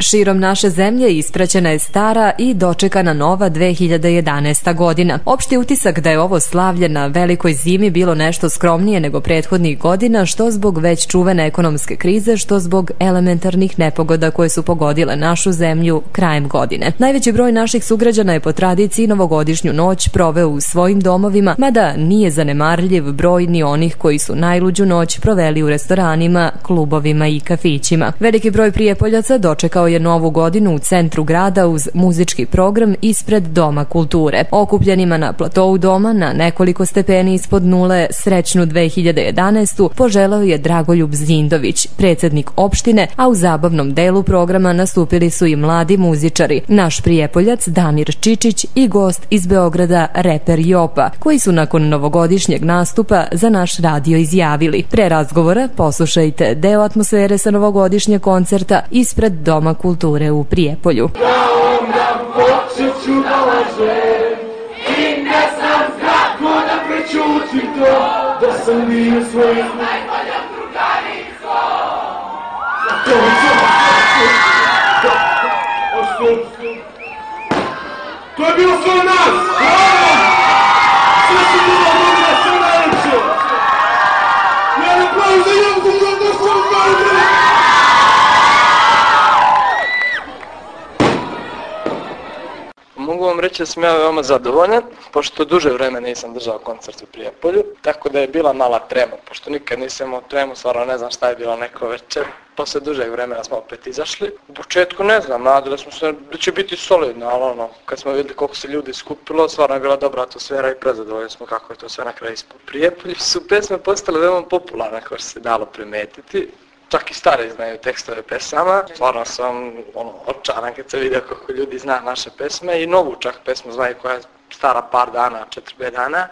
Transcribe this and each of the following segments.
Širom naše zemlje ispraćena je stara i dočekana nova 2011. godina. Opšti utisak da je ovo slavlje na velikoj zimi bilo nešto skromnije nego prethodnih godina, što zbog već čuvene ekonomske krize, što zbog elementarnih nepogoda koje su pogodile našu zemlju krajem godine. Najveći broj naših sugrađana je po tradiciji novogodišnju noć proveo u svojim domovima, mada nije zanemarljiv broj ni onih koji su najluđu noć proveli u restoranima, klubovima i kafićima. Veliki broj prijepoljaca dočekao je novu godinu u centru grada uz muzički program ispred Doma kulture. Okupljenima na platovu doma na nekoliko stepeni ispod nule srećnu 2011. poželao je Dragoljub Zindović, predsednik opštine, a u zabavnom delu programa nastupili su i mladi muzičari, naš prijepoljac Damir Čičić i gost iz Beograda reper Jopa, koji su nakon novogodišnjeg nastupa za naš radio izjavili. Pre razgovora poslušajte deo atmosfere sa novogodišnjeg koncerta ispred Doma kulture u Prijepolju. Ja onda počet ću da lažem I da to Da sam bio svoj najbolja drugarico To sve nas! Sve Mogu vam reći da sam ja veoma zadovoljan, pošto duže vreme nisam držao koncert u Prijepolju, tako da je bila mala trema, pošto nikad nisam imao tremu, stvarno ne znam šta je bilo neko večer. Posle dužeg vremena smo opet izašli. U početku ne znam, nadali smo se da će biti solidno, ali ono, kad smo videli koliko se ljudi skupilo, stvarno je bila dobra atmosfera i prezadovoljni smo kako je to sve na kraju ispod Prijepolju. Su pesme postale veoma popularne, kao što se dalo primetiti čak i stari znaju tekstove pesama. Stvarno sam ono, očaran kad se vidio kako ljudi zna naše pesme i novu čak pesmu znaju koja je stara par dana, 4-5 dana.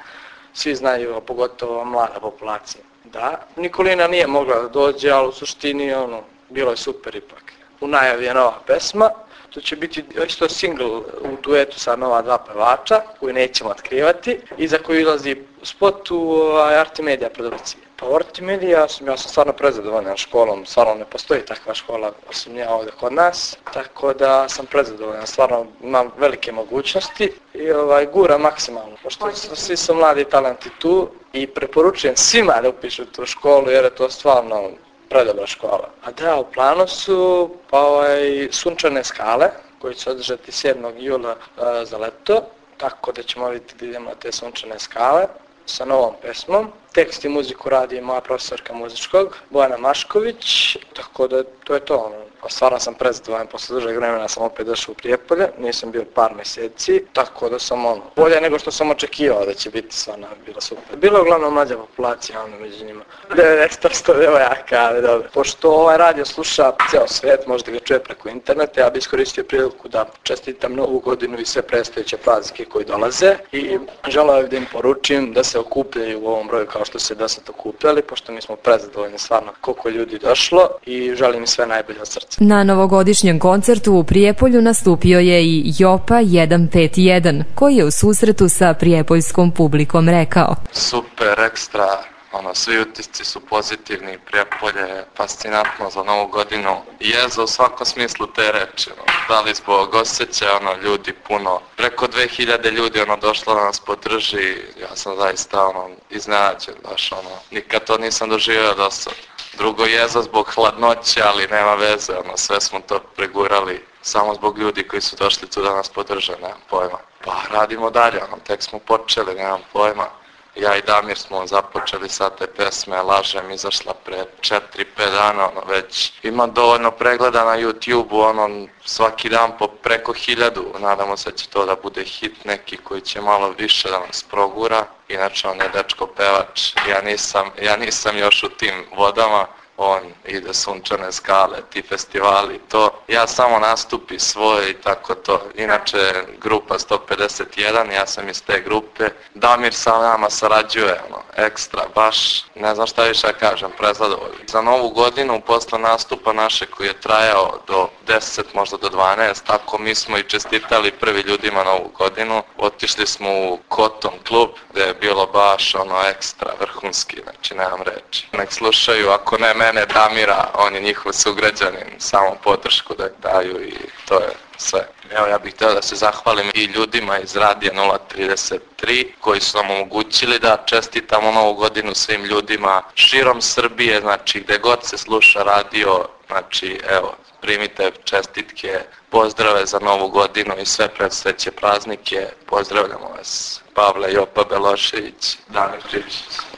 Svi znaju, a pogotovo mlada populacija. Da, Nikolina nije mogla da dođe, ali u suštini ono, bilo je super ipak. U najavi je nova pesma, to će biti isto single u duetu sa nova dva pevača, koju nećemo otkrivati, i za koju ilazi spot u ovaj, Artimedia produkcije. Pa u Artimedija ja sam, ja sam stvarno prezadovoljan školom, stvarno ne postoji takva škola osim ja ovde kod nas, tako da sam prezadovoljan, stvarno imam velike mogućnosti i ovaj, gura maksimalno, pošto su, svi su mladi talenti tu i preporučujem svima da upišu tu školu jer je to stvarno predobra škola. A da, u planu su pa ovaj, sunčane skale koji će se održati 7. jula a, za leto, tako da ćemo vidjeti da idemo na te sunčane skale sa novom pesmom. Tekst i muziku radi moja profesorka muzičkog, Bojana Mašković, tako da to je to. Ono. Pa stvarno sam prezadovoljan, posle dužeg vremena sam opet došao u Prijepolje, nisam bio par meseci, tako da sam ono, bolje nego što sam očekivao da će biti stvarno, bilo super. Bilo je uglavnom mlađa populacija, ono među njima. 90% devojaka, ali dobro. Pošto ovaj radio sluša ceo svet, možda ga čuje preko interneta, ja bih iskoristio priliku da čestitam novu godinu i sve predstojeće praznike koji dolaze i želeo bih da im poručim da se okupljaju u ovom broju kao što se do sad okupljali, pošto mi smo prezadovoljni stvarno koliko ljudi došlo i želim im sve najbolje od srca. Na novogodišnjem koncertu u Prijepolju nastupio je i Jopa 151, koji je u susretu sa prijepoljskom publikom rekao. Super, ekstra, ono, svi utisci su pozitivni, Prijepolje je fascinantno za novu godinu. Jeza u svakom smislu te reči, ono, da li zbog osjeća, ono, ljudi puno, preko 2000 ljudi, ono, došlo da nas podrži, ja sam zaista, ono, iznenađen, baš, ono, nikad to nisam doživio do sad. Drugo jeza zbog hladnoće, ali nema veze, ono, sve smo to pregurali samo zbog ljudi koji su došli tu da nas podrže, nemam pojma. Pa radimo dalje, ono, tek smo počeli, nemam pojma. Ja i Damir smo započeli sa te pesme Lažem, izašla pre 4-5 dana, ono, već ima dovoljno pregleda na YouTube-u, ono, svaki dan po preko hiljadu, nadamo se da će to da bude hit neki koji će malo više da nas progura, inače on je dečko pevač, ja nisam, ja nisam još u tim vodama, on ide sunčane skale, ti festivali, to. Ja samo nastupi svoje i tako to. Inače, grupa 151, ja sam iz te grupe. Damir sa nama sarađuje, ono, ekstra, baš, ne znam šta više da kažem, prezadovoljno. Za novu godinu, posle nastupa naše koji je trajao do 10, možda do 12, tako mi smo i čestitali prvi ljudima novu godinu. Otišli smo u Cotton klub, gde je bilo baš ono ekstra, vrhunski, znači nemam reči. Nek slušaju, ako ne mene Damira, on je njihov sugrađanin, samo podršku da daju i to je sve. Evo ja bih htio da se zahvalim i ljudima iz Radija 033 koji su nam omogućili da čestitamo novu godinu svim ljudima širom Srbije, znači gde god se sluša radio, znači evo primite čestitke, pozdrave za novu godinu i sve predsteće praznike. Pozdravljamo vas. Pavle Jopa Belošević, Dane Čičić.